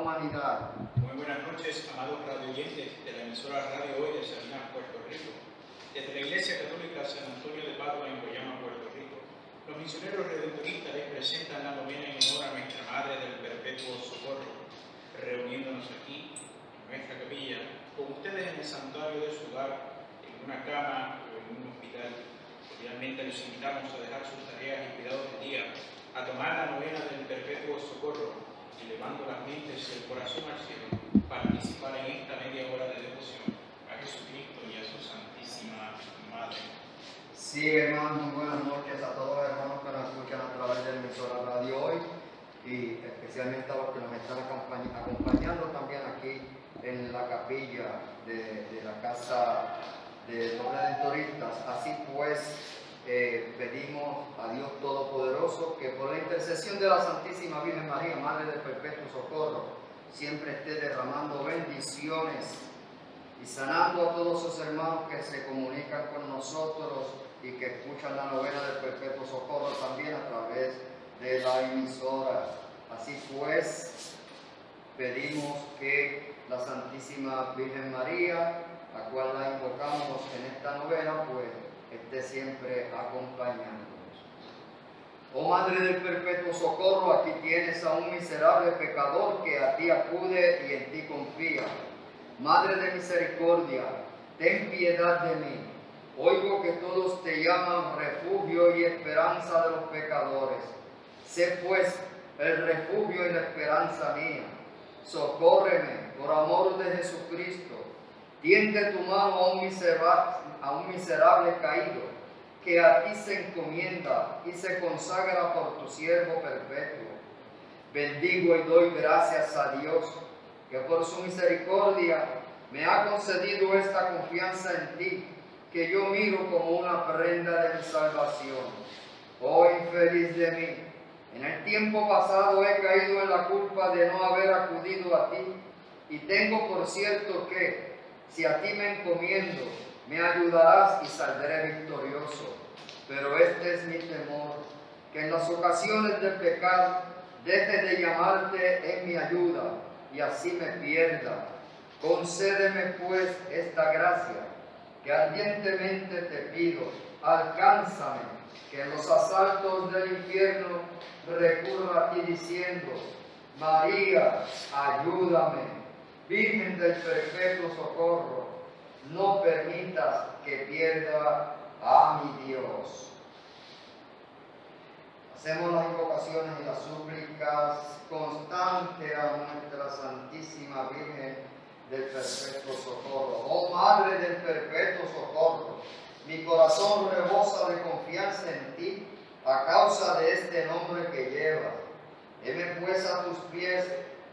humanidad. Muy buenas noches, amados radioyentes de la emisora Radio Hoy de Salinas, Puerto Rico. Desde la Iglesia Católica San Antonio de Padua en Guayama, Puerto Rico, los misioneros redentoristas les presentan la novena en honor a nuestra Madre del Perpetuo Socorro, reuniéndonos aquí, en nuestra capilla, con ustedes en el santuario de su hogar, en una cama o en un hospital. Finalmente los invitamos a dejar sus tareas y cuidados del día, a tomar la novena del Perpetuo Socorro, elevando las mentes y el corazón al cielo, participar en esta media hora de devoción a Jesucristo y a su Santísima Madre. Sí, hermanos, muy buenas noches a todos los hermanos que nos escuchan a través de la emisora Radio Hoy y especialmente a los que nos están acompañ- acompañando también aquí en la capilla de, de la casa de los redentoristas. Así pues, pedimos a Dios Todopoderoso que por la intercesión de la Santísima Virgen María, Madre del Perpetuo Socorro, siempre esté derramando bendiciones y sanando a todos esos hermanos que se comunican con nosotros y que escuchan la novena del Perpetuo Socorro también a través de la emisora. Así pues, pedimos que la Santísima Virgen María, la cual la invocamos en esta novena, pues esté siempre acompañándonos. Oh Madre del Perpetuo Socorro, aquí tienes a un miserable pecador que a ti acude y en ti confía. Madre de misericordia, ten piedad de mí. Oigo que todos te llaman refugio y esperanza de los pecadores. Sé pues el refugio y la esperanza mía. Socórreme por amor de Jesucristo. Tiende tu mano a un, miserable, a un miserable caído que a ti se encomienda y se consagra por tu siervo perpetuo. Bendigo y doy gracias a Dios que por su misericordia me ha concedido esta confianza en ti, que yo miro como una prenda de mi salvación. Oh infeliz de mí, en el tiempo pasado he caído en la culpa de no haber acudido a ti, y tengo por cierto que, si a ti me encomiendo, me ayudarás y saldré victorioso. Pero este es mi temor, que en las ocasiones de pecar deje de llamarte en mi ayuda y así me pierda. Concédeme pues esta gracia, que ardientemente te pido, alcánzame, que en los asaltos del infierno recurra a ti diciendo, María, ayúdame, Virgen del perpetuo socorro, no permitas que pierda a mi Dios. Hacemos las invocaciones y las súplicas constantes a nuestra Santísima Virgen del Perpetuo Socorro. Oh Madre del Perpetuo Socorro, mi corazón rebosa de confianza en ti a causa de este nombre que llevas. Heme pues a tus pies,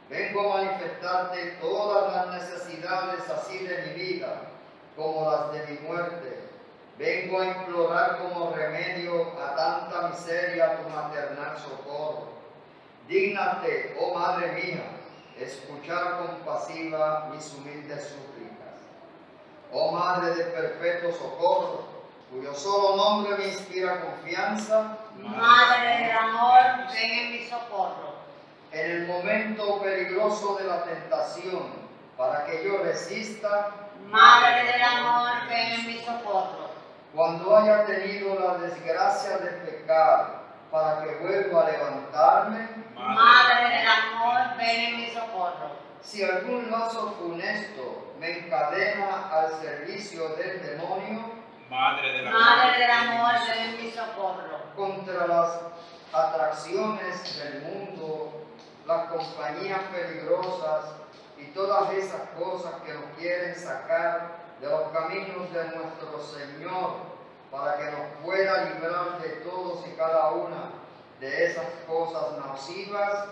vengo a manifestarte todas las necesidades así de mi vida como las de mi muerte. Vengo a implorar como remedio a tanta miseria tu maternal socorro. Dígnate, oh Madre mía, escuchar compasiva mis humildes súplicas. Oh Madre de perpetuo socorro, cuyo solo nombre me inspira confianza, Madre del amor, ven en mi socorro. en el momento peligroso de la tentación, para que yo resista, Madre del amor, ven en mi socorro. cuando haya tenido la desgracia de pecar, para que vuelva a levantarme, Madre del amor, ven en mi socorro. si algún lazo funesto me encadena al servicio del demonio, Madre del Madre del amor, ven en mi socorro. contra las atracciones del mundo, las compañías peligrosas y todas esas cosas que nos quieren sacar de los caminos de nuestro Señor, para que nos pueda librar de todos y cada una de esas cosas nocivas.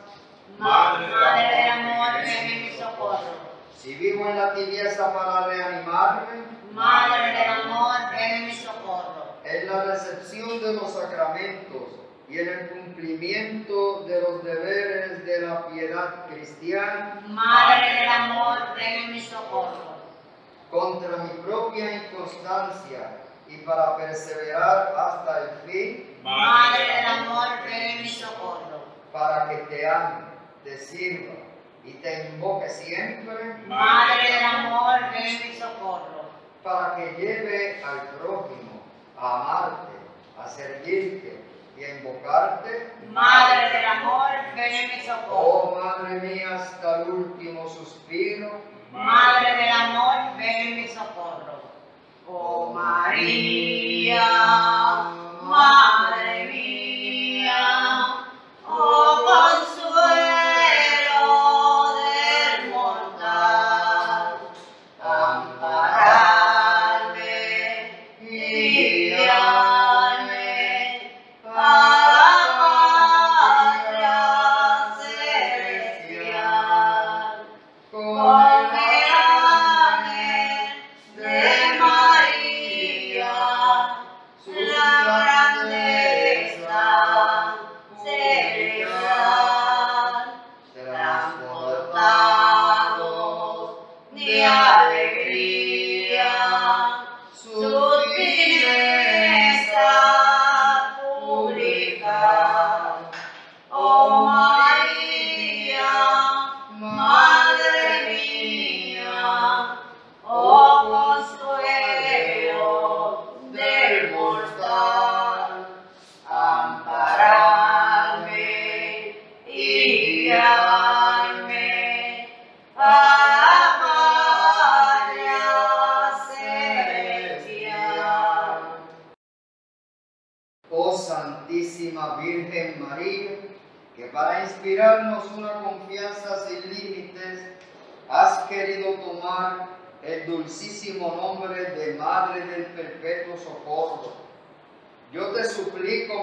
Madre del amor, ven en mi socorro. Si vivo en la tibieza para reanimarme, Madre del amor, ven en mi socorro. en la recepción de los sacramentos y en el cumplimiento de los deberes de la piedad cristiana, Madre del amor, ven en mi socorro. contra mi propia inconstancia y para perseverar hasta el fin, Madre del amor, ven en mi socorro. para que te ame, te sirva y te invoque siempre, Madre del amor, ven en mi socorro. para que lleve al prójimo a amarte, a servirte y a invocarte. Madre del amor, ven en mi socorro. Oh Madre mía, hasta el último suspiro, Madre del amor, ven en mi socorro. Oh María, Madre mía, oh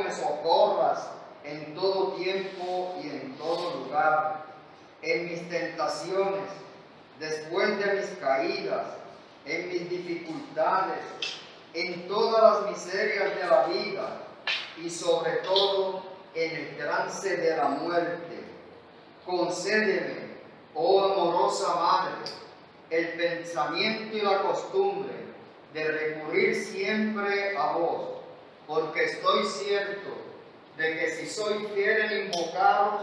me socorras en todo tiempo y en todo lugar, en mis tentaciones, después de mis caídas, en mis dificultades, en todas las miserias de la vida y sobre todo en el trance de la muerte. Concédeme, oh amorosa Madre, el pensamiento y la costumbre de recurrir siempre a vos, porque estoy cierto de que si soy fiel en invocaros,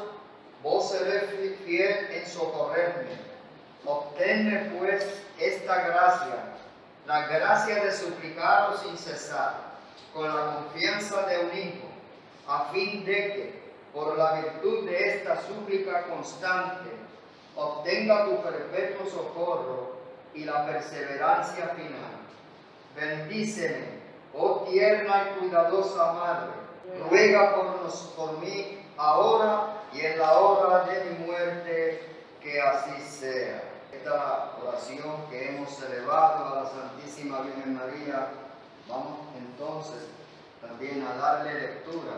vos seréis fiel en socorrerme. Obtenme pues esta gracia, la gracia de suplicaros sin cesar, con la confianza de un hijo, a fin de que, por la virtud de esta súplica constante, obtenga tu perpetuo socorro y la perseverancia final. Bendíceme, oh tierna y cuidadosa Madre, ruega por, nos, por mí ahora y en la hora de mi muerte, que así sea. Esta oración que hemos elevado a la Santísima Virgen María, vamos entonces también a darle lectura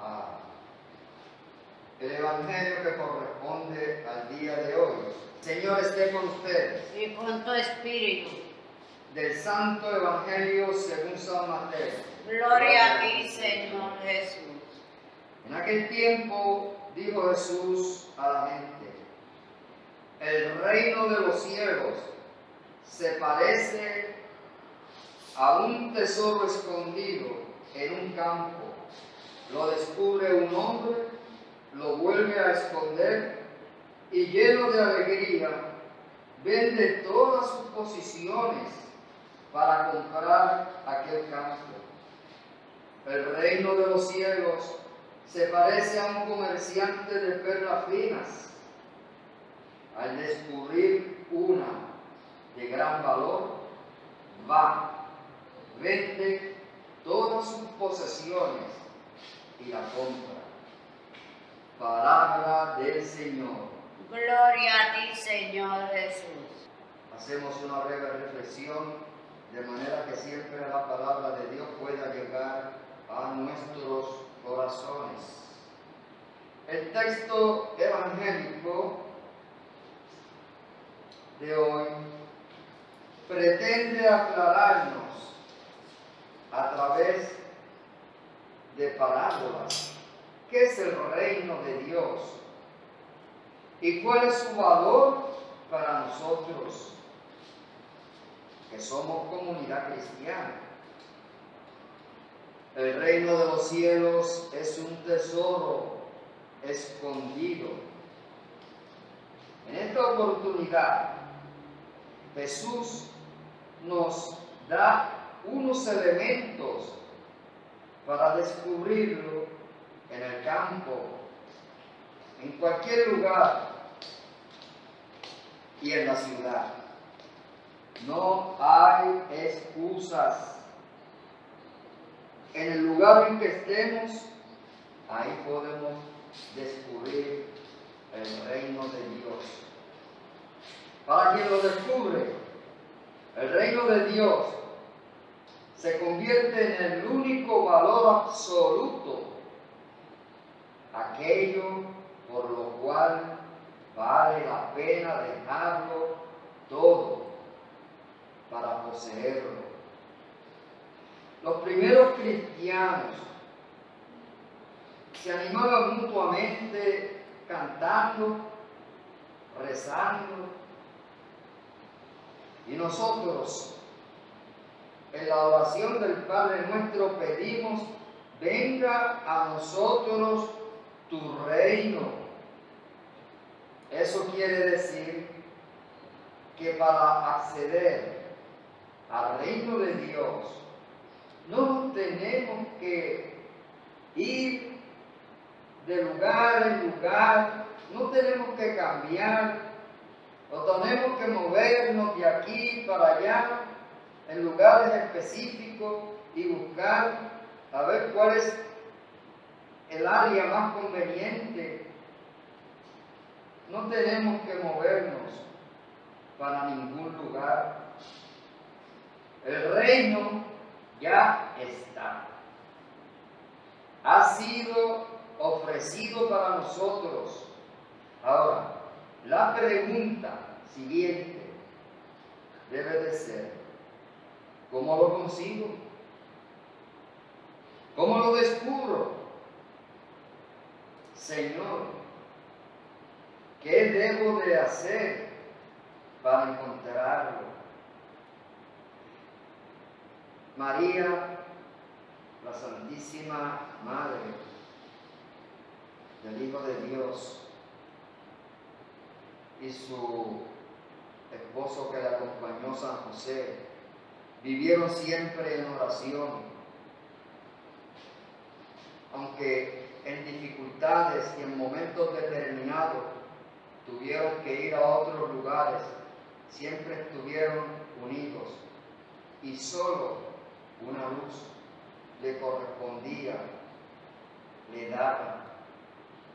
a el Evangelio que corresponde al día de hoy. Señor esté con ustedes. Y con tu espíritu. Del Santo Evangelio según San Mateo. Gloria a ti, Señor Jesús. En aquel tiempo dijo Jesús a la gente, el reino de los cielos se parece a un tesoro escondido en un campo. Lo descubre un hombre, lo vuelve a esconder y lleno de alegría vende todas sus posiciones para comprar aquel campo. El reino de los cielos se parece a un comerciante de perlas finas. Al descubrir una de gran valor, va, vende todas sus posesiones y la compra. Palabra del Señor. Gloria a ti, Señor Jesús. Hacemos una breve reflexión de manera que siempre la palabra de Dios pueda llegar a nuestros corazones. El texto evangélico de hoy pretende aclararnos a través de parábolas. Qué es el reino de Dios y cuál es su valor para nosotros que somos comunidad cristiana. El reino de los cielos es un tesoro escondido. En esta oportunidad, Jesús nos da unos elementos para descubrirlo en el campo, en cualquier lugar y en la ciudad. No hay excusas. En el lugar en que estemos, ahí podemos descubrir el reino de Dios. Para quien lo descubre, el reino de Dios se convierte en el único valor absoluto, aquello por lo cual vale la pena dejarlo todo para poseerlo. Los primeros cristianos se animaban mutuamente cantando, rezando, y nosotros en la oración del Padre nuestro pedimos, venga a nosotros tu reino. Eso quiere decir que para acceder al reino de Dios, no tenemos que ir de lugar en lugar, no tenemos que cambiar, o tenemos que movernos de aquí para allá, en lugares específicos y buscar a ver cuál es el área más conveniente. No tenemos que movernos para ningún lugar. El reino ya está. Ha sido ofrecido para nosotros. Ahora, la pregunta siguiente debe de ser, ¿cómo lo consigo? ¿Cómo lo descubro? Señor, ¿qué debo de hacer para encontrarlo? María, la Santísima Madre del Hijo de Dios, y su esposo que le acompañó, San José, vivieron siempre en oración, aunque en dificultades y en momentos determinados tuvieron que ir a otros lugares, siempre estuvieron unidos y solo una luz le correspondía, le daba,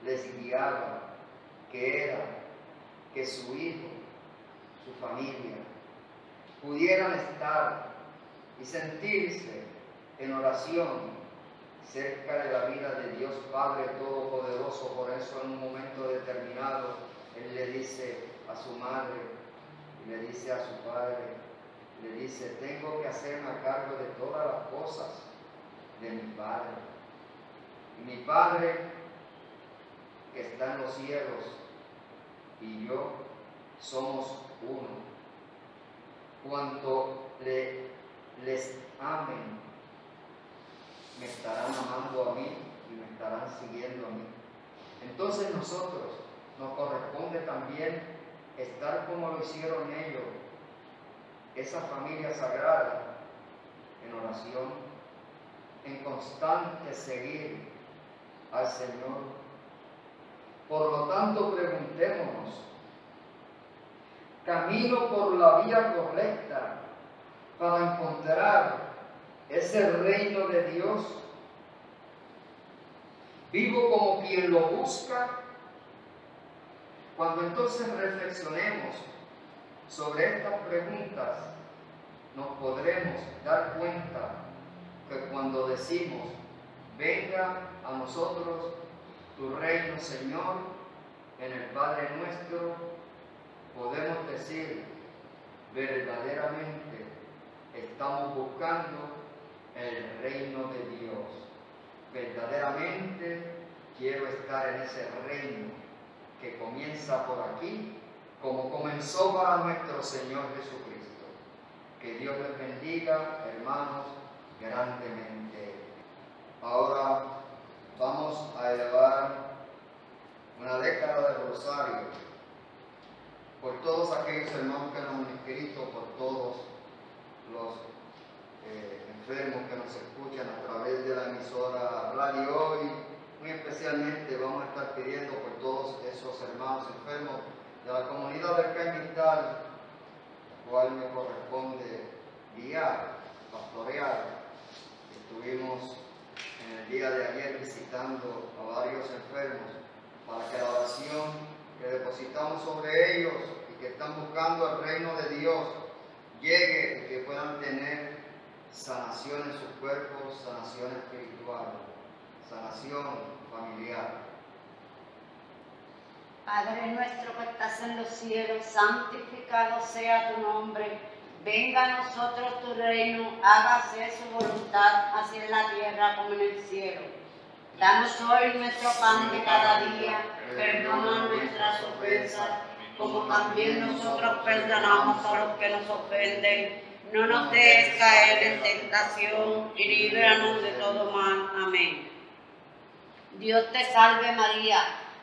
les guiaba, que era que su hijo, su familia, pudieran estar y sentirse en oración cerca de la vida de Dios Padre Todopoderoso. Por eso en un momento determinado Él le dice a su madre, le dice a su padre, le dice, tengo que hacerme a cargo de todas las cosas de mi Padre. Y mi Padre que está en los cielos y yo somos uno. Cuanto le, les amen, me estarán amando a mí y me estarán siguiendo a mí. Entonces nosotros nos corresponde también estar como lo hicieron ellos, esa familia sagrada, en oración, en constante seguir al Señor por lo tanto, preguntémonos, ¿camino por la vía correcta para encontrar ese reino de Dios? ¿Vivo como quien lo busca? Cuando entonces reflexionemos sobre estas preguntas, nos podremos dar cuenta que cuando decimos, venga a nosotros tu reino, Señor, en el Padre nuestro, podemos decir verdaderamente estamos buscando el reino de Dios. Verdaderamente quiero estar en ese reino que comienza por aquí, como comenzó para nuestro Señor Jesucristo. Que Dios les bendiga, hermanos, grandemente. Ahora vamos a elevar una década de rosario por todos aquellos hermanos que nos han escrito, por todos los eh, enfermos que nos escuchan a través de la emisora Radio Hoy. Muy especialmente vamos a estar pidiendo por todos esos hermanos enfermos de la comunidad del Caimital, cual me corresponde guiar, pastorear. Estuvimos en el día de ayer visitando a varios enfermos para que la oración que depositamos sobre ellos y que están buscando el reino de Dios llegue y que puedan tener sanación en sus cuerpos, sanación espiritual, sanación familiar. Padre nuestro que estás en los cielos, santificado sea tu nombre. Venga a nosotros tu reino, hágase su voluntad, así en la tierra como en el cielo. Danos hoy nuestro pan de cada día, perdona nuestras ofensas, como también nosotros perdonamos a los que nos ofenden. No nos dejes caer en tentación y líbranos de todo mal. Amén. Dios te salve María,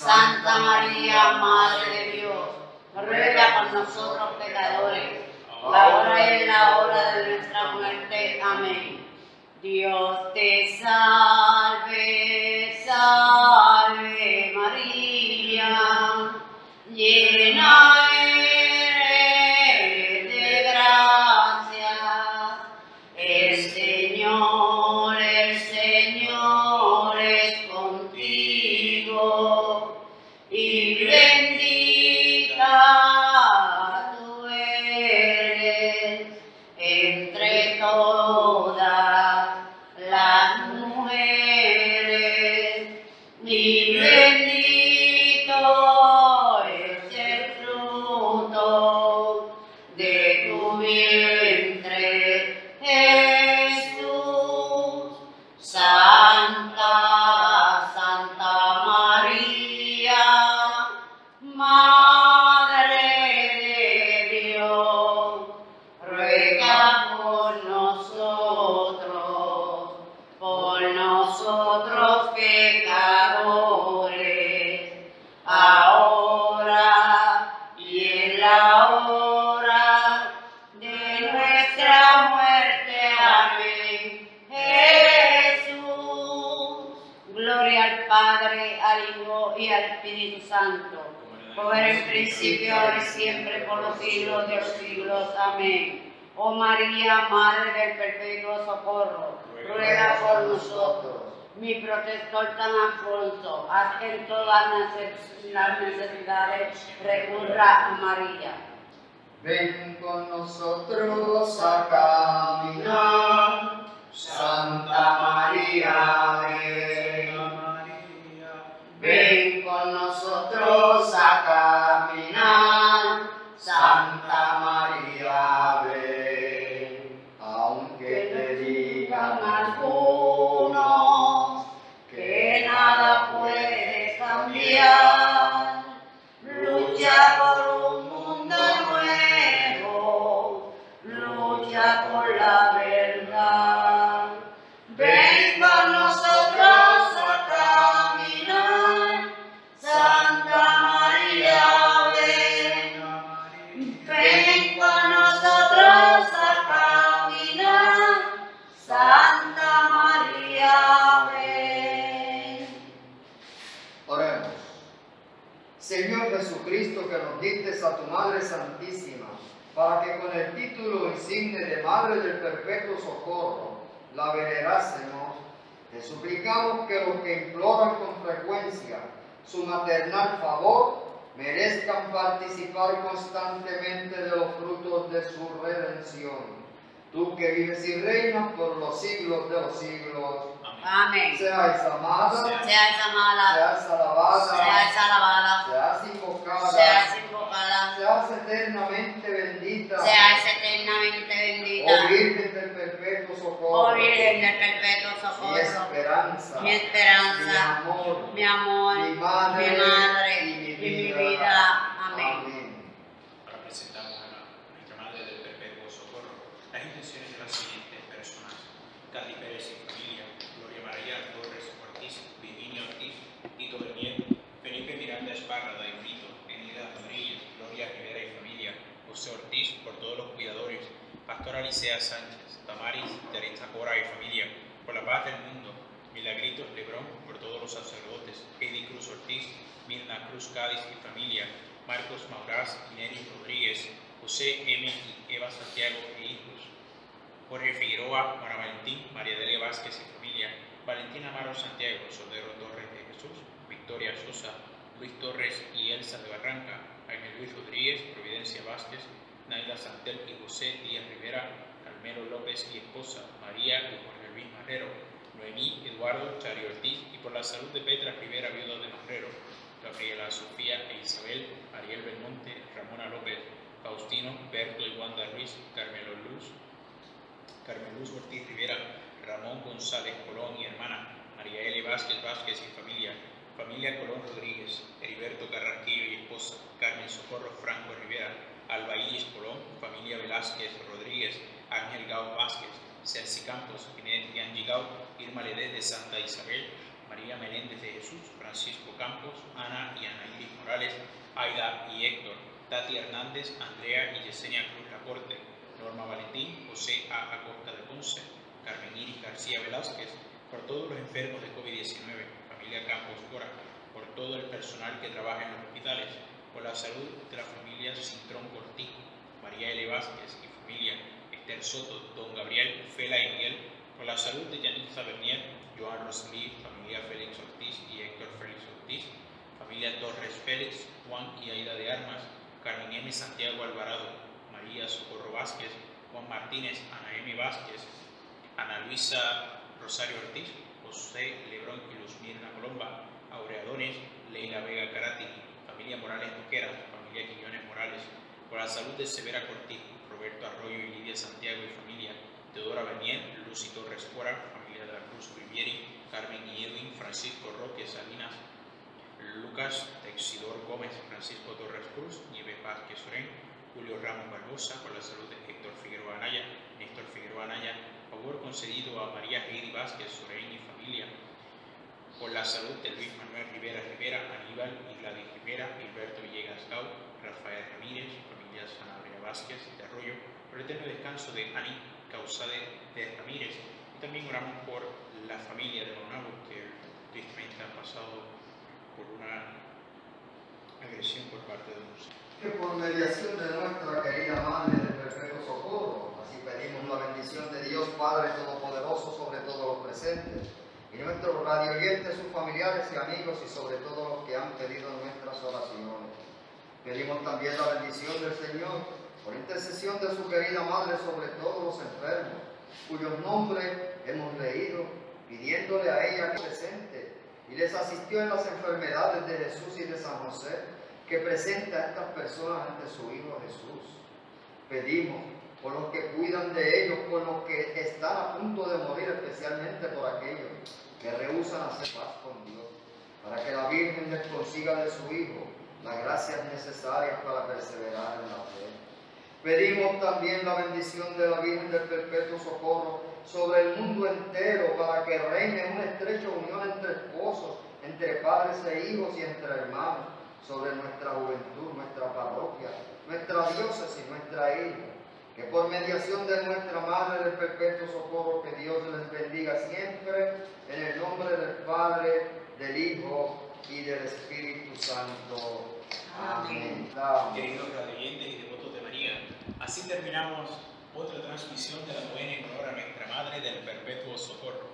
Santa María, Madre de Dios, ruega por nosotros pecadores, ahora y en la hora de nuestra muerte. Amén. Dios te salve, principio, ahora y siempre, por los siglos de los siglos. Amén. Oh María, Madre del Perpetuo Socorro, ruega por nosotros. Mi protector San Alfonso, haz que en todas las necesidades recurra a María. Ven con nosotros a caminar, Santa María, ven. Ven con nosotros a caminar, la venerásemos, te suplicamos que los que imploran con frecuencia su maternal favor merezcan participar constantemente de los frutos de su redención. Tú que vives y reinas por los siglos de los siglos, Amén. seas amada, Seas amada, seas alabada, seas alabada, seas invocada, seas invocada, seas eternamente bendita, seas eternamente bendita. oh Virgen Socorro, Oh Virgen del Perpetuo mi Socorro, esperanza, mi esperanza, mi amor, mi amor, mi madre, mi madre y mi y mi vida. Amén. Amén. Ahora presentamos a la- nuestra Madre del Perpetuo Socorro las intenciones de las siguientes personas: Katy Pérez y familia, Gloria María Torres Ortiz, Virginia Ortiz, Tito Bernier, Felipe Miranda Esparra, David Brito, Enida Rodríguez, Gloria Rivera y familia, José Ortiz, por todos los cuidadores, Pastora Alicia Sánchez, Tamaris Teresa Cora y familia, por la paz del mundo, Milagritos Lebrón, por todos los sacerdotes, Eddie Cruz Ortiz, Mirna Cruz Cádiz y familia, Marcos Maurás, Nery Rodríguez, José M. y Eva Santiago e hijos, Jorge Figueroa, Mara Valentín, María Delia Vázquez y familia, Valentina Amaro Santiago, Sodero Torres de Jesús, Victoria Sosa, Luis Torres y Elsa de Barranca, Jaime Luis Rodríguez, Providencia Vázquez, Naila Santel y José Díaz Rivera, Carmelo López y esposa, María y Jorge Luis Marrero, Noemí Eduardo Chari Ortiz y por la salud de Petra Rivera, viuda de Marrero, Gabriela Sofía e Isabel, Ariel Belmonte, Ramona López, Faustino, Berto y Wanda Ruiz, Carmelo Luz, Carmen Luz Ortiz Rivera, Ramón González Colón y hermana, María L. Vázquez Vázquez y familia, familia Colón Rodríguez, Heriberto Carrasquillo y esposa, Carmen Socorro Franco Rivera, Alba Iris Colón, familia Velázquez Rodríguez, Ángel Gao Vázquez, Celsi Campos, Ginette y Angie Gao, Irma Ledez de Santa Isabel, María Meléndez de Jesús, Francisco Campos, Ana y Ana Iris Morales, Aida y Héctor, Tati Hernández, Andrea y Yesenia Cruz Laporte, Norma Valentín, José A. Acosta de Ponce, Carmen Iris García Velázquez, por todos los enfermos de COVID-19, familia Campos Cora, por todo el personal que trabaja en los hospitales, por la salud de la familia Cintrón Cortijo, María L. Vázquez y familia, Soto, Don Gabriel, Fela y Miguel, por la salud de Yanitza Bernier, Joan Rosalí, familia Félix Ortiz y Héctor Félix Ortiz, familia Torres Félix, Juan y Aida de Armas, Carmen M. Santiago Alvarado, María Socorro Vázquez, Juan Martínez, Ana M. Vázquez, Ana Luisa Rosario Ortiz, José Lebrón y Luz Mirna Colomba, Aureadones, Leila Vega Carati, familia Morales Toquera, familia Quiñones Morales, por la salud de Severa Cortijo, Roberto Arroyo y Lidia Santiago y familia, Teodora Benier, Lucy Torres Cora, familia de la Cruz Rivieri, Carmen y Edwin, Francisco Roque Salinas, Lucas Texidor Gómez, Francisco Torres Cruz, Nieves Vázquez Sorén, Julio Ramos Barbosa, por la salud de Héctor Figueroa Anaya, Néstor Figueroa Anaya, favor concedido a María Heidi Vázquez Sorén y familia, por la salud de Luis Manuel Rivera Rivera, Aníbal y Gladys Rivera, Gilberto Villegas Gau, Rafael Ramírez, familia Sanabria Vázquez de Arroyo, por el eterno descanso de Ani Causade de Ramírez, y también oramos por la familia de Maunabo, que tristemente han pasado discreción por parte de nosotros. Que por mediación de nuestra querida Madre del Perpetuo Socorro, así pedimos la bendición de Dios Padre Todopoderoso sobre todos los presentes y nuestros radioyentes, sus familiares y amigos y sobre todos los que han pedido nuestras oraciones. Pedimos también la bendición del Señor por intercesión de su querida Madre sobre todos los enfermos, cuyos nombres hemos leído, pidiéndole a ella que presente y les asistió en las enfermedades de Jesús y de San José, que presenta a estas personas ante su Hijo Jesús. Pedimos por los que cuidan de ellos, por los que están a punto de morir, especialmente por aquellos que rehusan hacer paz con Dios, para que la Virgen les consiga de su Hijo las gracias necesarias para perseverar en la fe. Pedimos también la bendición de la Virgen del Perpetuo Socorro sobre el mundo entero para que reine una estrecha unión entre esposos, entre padres e hijos y entre hermanos, sobre nuestra juventud, nuestra parroquia, nuestra diócesis, nuestra isla. Que por mediación de nuestra Madre del Perpetuo Socorro, que Dios les bendiga siempre, en el nombre del Padre, del Hijo y del Espíritu Santo. Amén. Queridos radioyentes y devotos de María, así terminamos otra transmisión de la novena en honor a nuestra Madre del Perpetuo Socorro.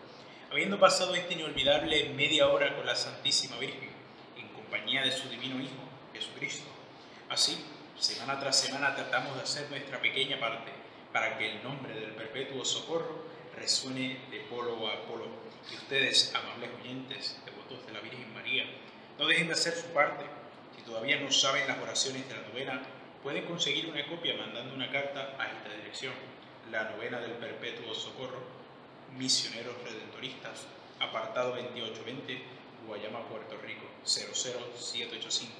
Habiendo pasado esta inolvidable media hora con la Santísima Virgen, en compañía de su Divino Hijo, Jesucristo. Así, semana tras semana tratamos de hacer nuestra pequeña parte para que el nombre del Perpetuo Socorro resuene de polo a polo. Y ustedes, amables oyentes, devotos de la Virgen María, no dejen de hacer su parte. Si todavía no saben las oraciones de la novena, pueden conseguir una copia mandando una carta a esta dirección. La novena del Perpetuo Socorro, Misioneros Redentoristas, apartado 2820, Guayama, Puerto Rico, 00785.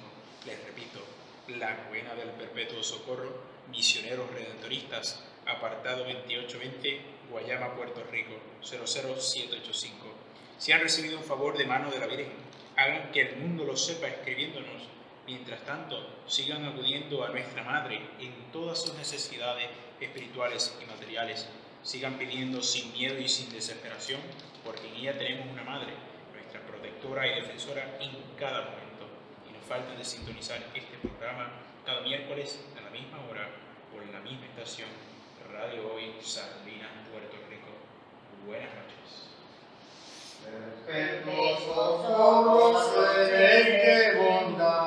Les repito, la novena del Perpetuo Socorro, Misioneros Redentoristas, apartado 2820, Guayama, Puerto Rico, 00785. Si han recibido un favor de mano de la Virgen, hagan que el mundo lo sepa escribiéndonos. Mientras tanto, sigan acudiendo a nuestra Madre en todas sus necesidades espirituales y materiales. Sigan pidiendo sin miedo y sin desesperación, porque en ella tenemos una Madre, nuestra protectora y defensora en cada momento. Y no falten de sintonizar este programa cada miércoles a la misma hora por la misma estación Radio Hoy, Sardina, Puerto Rico. Buenas noches. Perpetuo socorro, celeste bondad,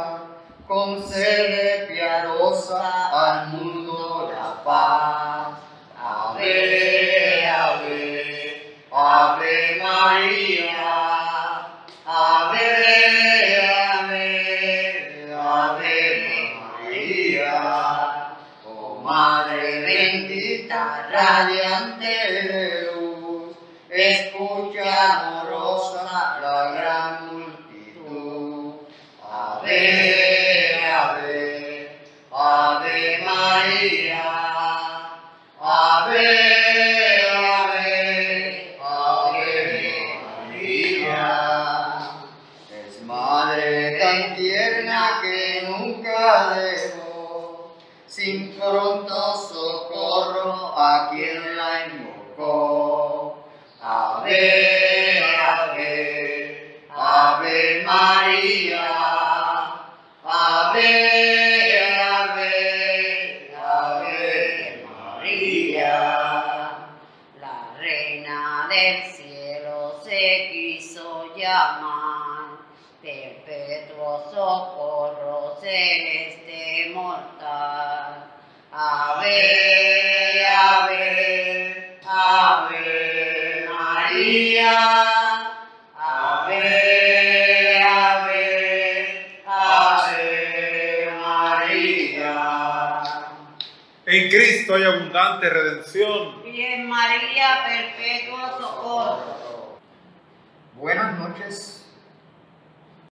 concede piadosa al mundo la paz. Ave, ave, ave María, ave, ave, ave María. Oh Madre bendita, radiante de luz, escucha que nunca dejó, sin pronto socorro a quien la invocó. Ave, ave, ave María, ave, ave, María. La reina del cielo se quiso llamar, socorro celeste mortal. Ave, ave, ave María, ave, ave, ave María. En Cristo hay abundante redención. Y en María perpetuo socorro. Buenas noches,